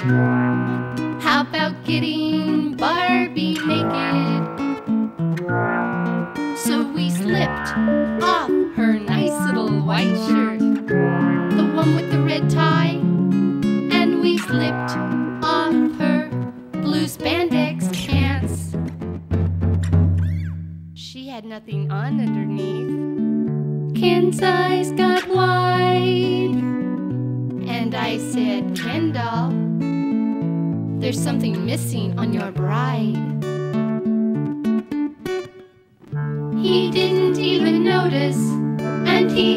How about getting Barbie naked? So we slipped off her nice little white shirt, the one with the red tie, and we slipped off her blue spandex pants. She had nothing on underneath. Ken's eyes got wide, and I said, Ken doll, there's something missing on your bride. He didn't even notice, and he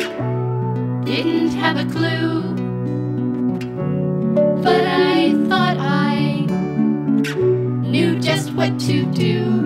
didn't have a clue. But I thought I knew just what to do.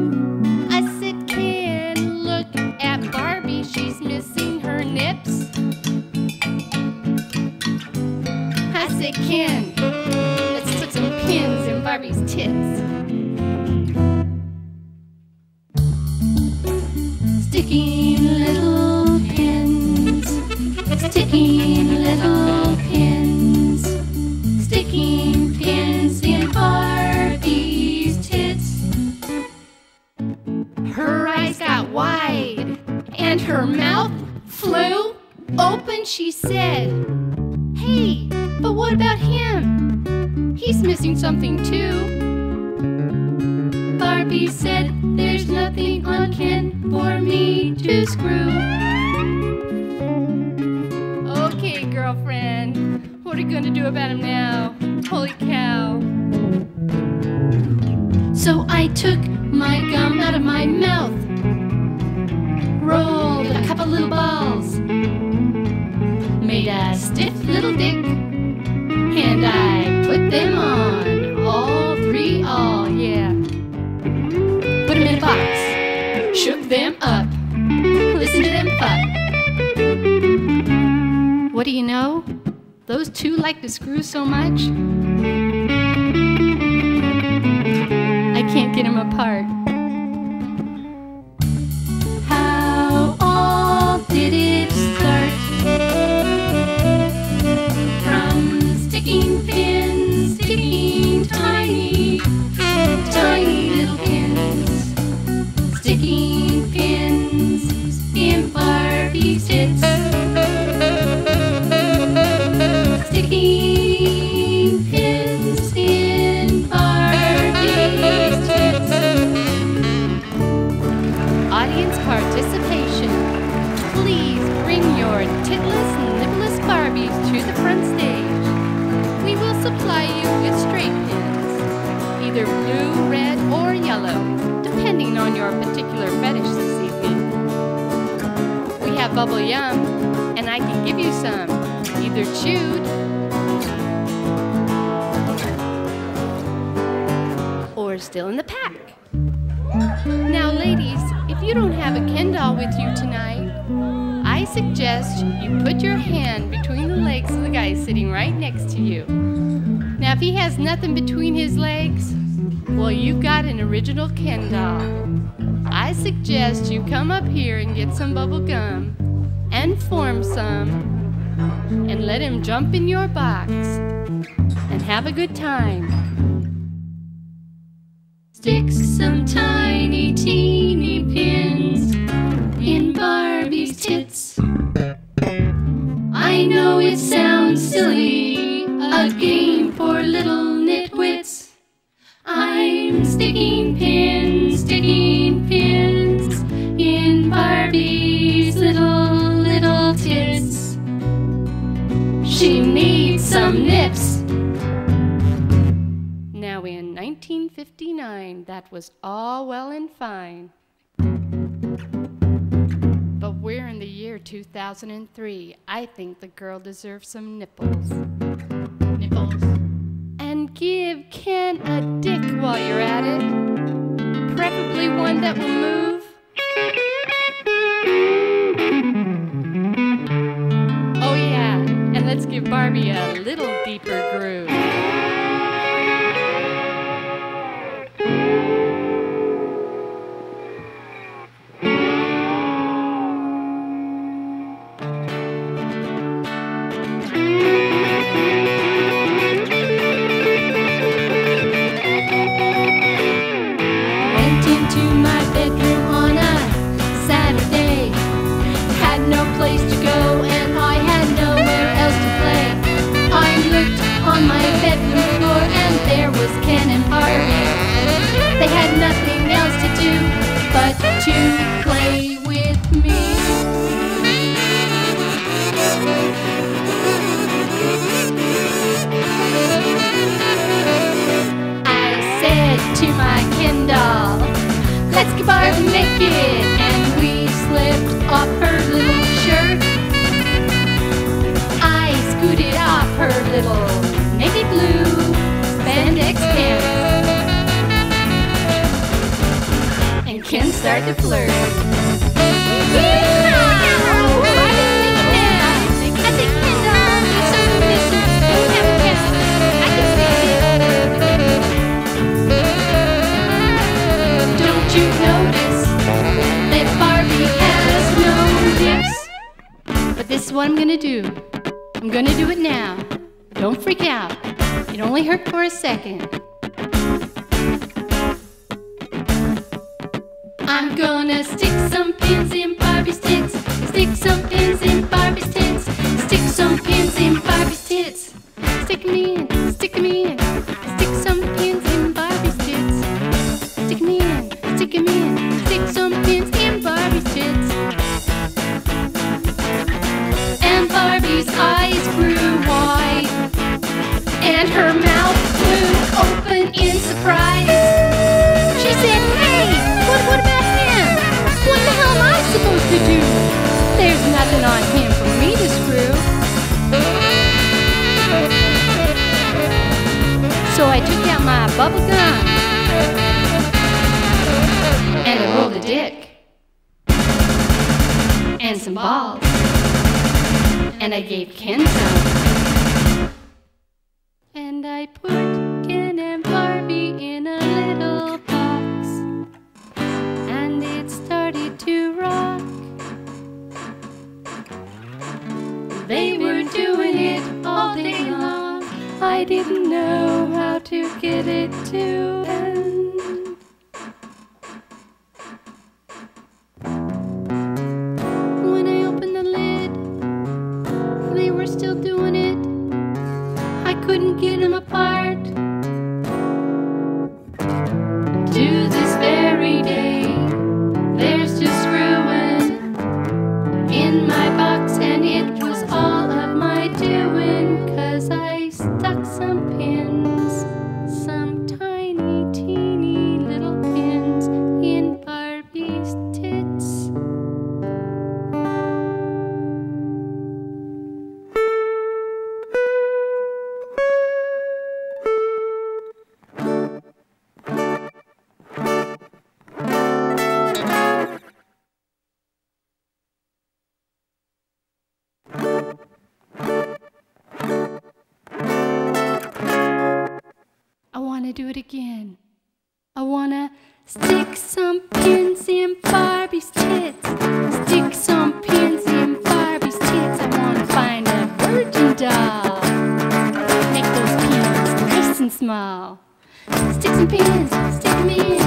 And her mouth flew open. She said, Hey, but what about him? He's missing something too. Barbie said, There's nothing on Ken for me to screw. Okay, girlfriend, what are you gonna do about him now? Holy cow. So I took my gum out of my mouth, rolled little dick, and I put them on. All three, all, yeah. Put them in a box, shook them up, listen to them fuck. What do you know? Those two like to screw so much. I can't get them apart. Or still in the pack. Now, ladies, if you don't have a Ken doll with you tonight, I suggest you put your hand between the legs of the guy sitting right next to you. Now, if he has nothing between his legs, well, you've got an original Ken doll. I suggest you come up here and get some bubble gum and form some and let him jump in your box and have a good time. Stick some tiny, teeny pins in Barbie's tits. I know it sounds silly, a game for little some nips. Now, in 1959, that was all well and fine. But we're in the year 2003. I think the girl deserves some nipples. Nipples. And give Ken a dick while you're at it. Preferably one that will move. Let's naked. And we slipped off her little shirt. I scooted off her little navy blue spandex pants. And Ken started to flirt. You notice that Barbie has no lips? But this is what I'm gonna do. I'm gonna do it now. Don't freak out. It only hurt for a second. I'm gonna stick some pins in Barbie's tits. Stick some pins in Barbie's tits. Stick some pins in Barbie's tits. Stick 'em in, stick 'em in. My bubble gum and I rolled a dick and some balls and I gave Ken some. And I put Ken and Barbie in a little box and it started to rock. They were doing it. I didn't know how to get it to end. Do it again. I want to stick some pins in Barbie's tits. Stick some pins in Barbie's tits. I want to find a virgin doll. Make those pins nice and small. Stick some pins, stick 'em in.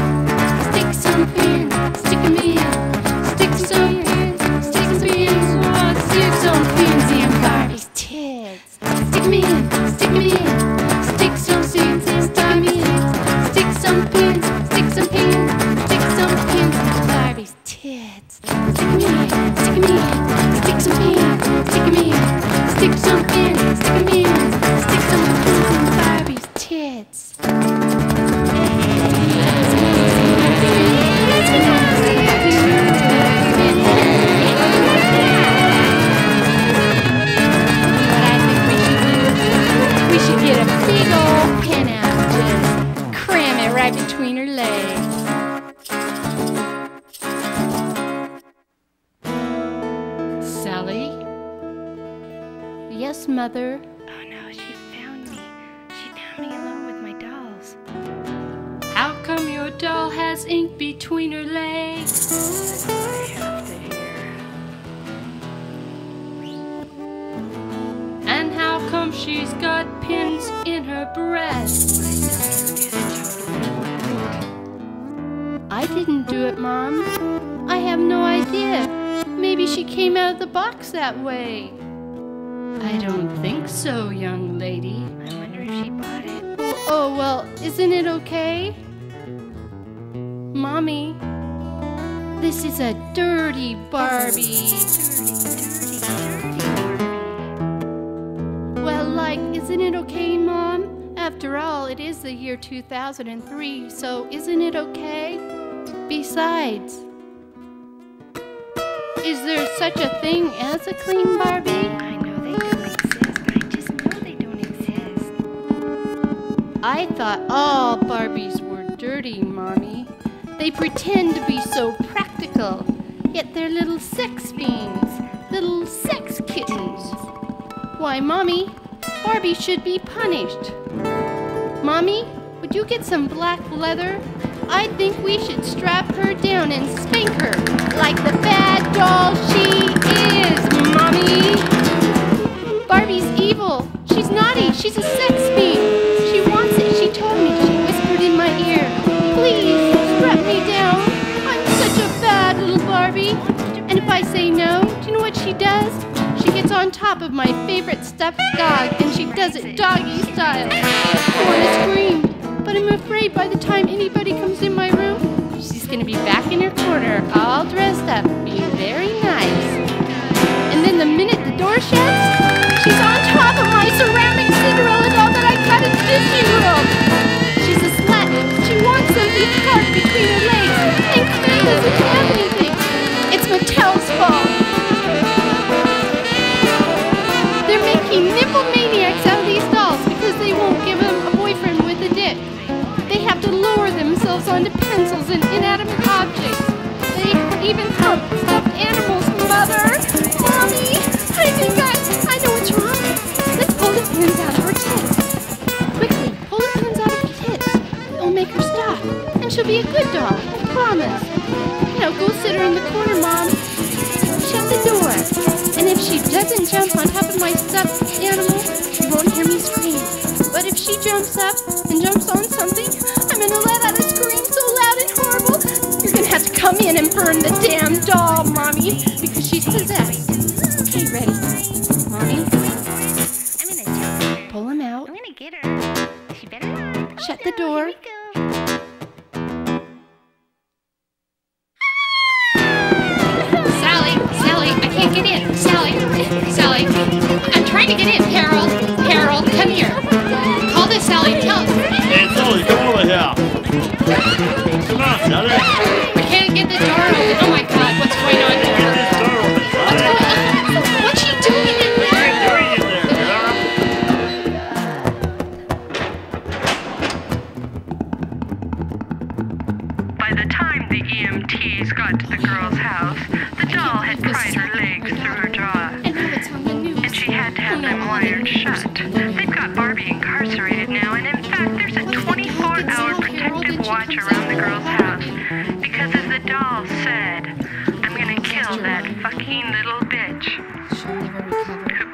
Sally? Yes, Mother. Oh no, she found me. She found me alone with my dolls. How come your doll has ink between her legs? I have to hear. And how come she's got pins in her breast? My sister is totally wet. I didn't do it, Mom. I have no idea. Maybe she came out of the box that way. I don't think so, young lady. I wonder if she bought it. Oh, well, isn't it okay? Mommy, this is a dirty Barbie. Dirty, dirty, dirty Barbie. Well, like, isn't it okay, Mom? After all, it is the year 2003, so isn't it okay? Besides, is there such a thing as a clean Barbie? I thought all Barbies were dirty, Mommy. They pretend to be so practical, yet they're little sex fiends, little sex kittens. Why, Mommy, Barbie should be punished. Mommy, would you get some black leather? I think we should strap her down and spank her like the bad doll she is, Mommy. Barbie's evil. She's naughty. She's a sex fiend. I say no, do you know what she does? She gets on top of my favorite stuffed dog and she does it doggy style. I want to scream, but I'm afraid by the time anybody comes in my room, she's going to be back in her corner, all dressed up, being very nice. And then the minute the door shuts, she's on top of my ceramic she'll be a good doll, I promise. Now go sit her in the corner, Mom. Shut the door. And if she doesn't jump on top of my stuffed animal, you won't hear me scream. But if she jumps up and jumps on something, I'm gonna let out a scream so loud and horrible. You're gonna have to come in and burn the damn doll, Mommy, because she's possessed. Okay, ready. Mommy, I'm gonna her. pull him out. I'm gonna get her. She better. not. Shut the door. Can't get in. Sally, Sally, I'm trying to get in. Harold,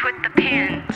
put the pins